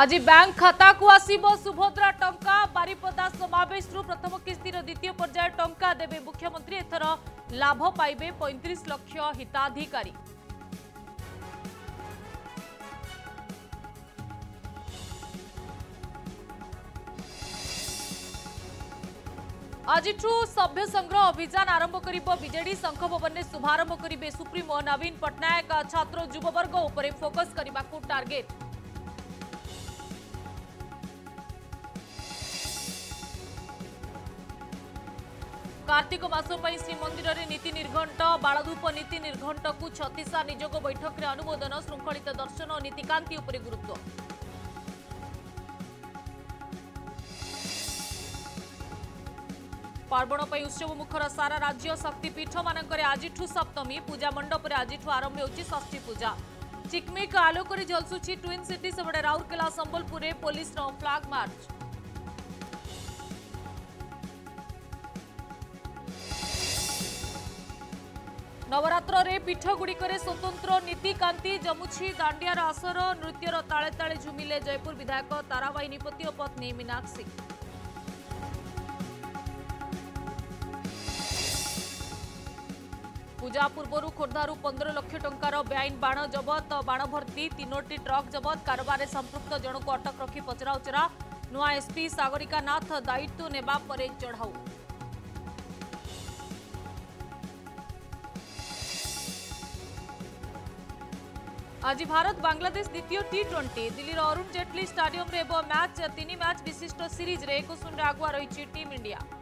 আজ ব্যাঙ্ক খাতাকু আসব সুভদ্রা টঙ্কা বারিপদা সমাবেশু প্রথম কিস্তির দ্বিতীয় পর্যায়ে টঙ্কা দেবে মুখ্যমন্ত্রী এথর লাভ পাইবে পঁয়ত্রিশ লক্ষ হিতাধিকারী আজিঠু সভ্য সংগ্রহ অভিযান আরম্ভ করিব বিজেডি শঙ্খ ভবনে শুভারম্ভ করিবে সুপ্রিমো নবীন পট্টনাক ছাত্র যুববর্গ উপরে ফোকস করা টার্গেট কার্তিক মাস শ্রীমন্দিরের নীতি নির্ঘণ্ট বাড়ধূপ নীতি নির্ঘণ্টকু ছতিশা নিযোগ বৈঠকরে অনুমোদন শৃঙ্খলিত দর্শন ও নীতিকান্তি উপরে গুরুত্ব পার্বণ পাই উৎসব মুখর সারা রাজ্য শক্তিপীঠ মানকরে আজিঠু সপ্তমী পূজা মণ্ডপরে আজিঠু আরম্ভ হচ্ছে ষষ্ঠী পূজা চিকমিক আলোকরে ঝলসুছি টুইন সিটি সেপটে রাউরকেলা সম্বলপুরে পুলিশর ফ্লাগ মার্চ ନବରାତ୍ରରେ ପୀଠଗୁଡ଼ିକରେ ସ୍ୱତନ୍ତ୍ର ନୀତିକାନ୍ତି ଜମୁଛି ଦାଣ୍ଡିଆର ଆସର ନୃତ୍ୟର ତାଳେ ତାଳେ ଝୁମିଲେ ଜୟପୁର ବିଧାୟକ ତାରାବାଇ ନିପତି ଓ ପତ୍ନୀ ମୀନାକ୍ଷୀ ପୂଜା ପୂର୍ବରୁ ଖୋର୍ଦ୍ଧାରୁ ପନ୍ଦର ଲକ୍ଷ ଟଙ୍କାର ବେଆଇନ ବାଣ ଜବତ ବାଣ ଭର୍ତ୍ତି ତିନୋଟି ଟ୍ରକ୍ ଜବତ କାରବାରରେ ସମ୍ପୃକ୍ତ ଜଣକୁ ଅଟକ ରଖି ପଚରାଉଚରା ନୂଆ ଏସ୍ପି ସାଗରିକା ନାଥ ଦାୟିତ୍ୱ ନେବା ପରେ ଚଢ଼ାଉ আজি ভারত বাংলাদেশ দ্বিতীয় টি টোয়েন্টি দিল্লির অরুণ জেটলি স্টাডিয়ামে হব ম্যাচ তিন ম্যাচ বিশিষ্ট সিরিজে একুশ শূন্য আগুয়া রয়েছে টিম ইন্ডিয়া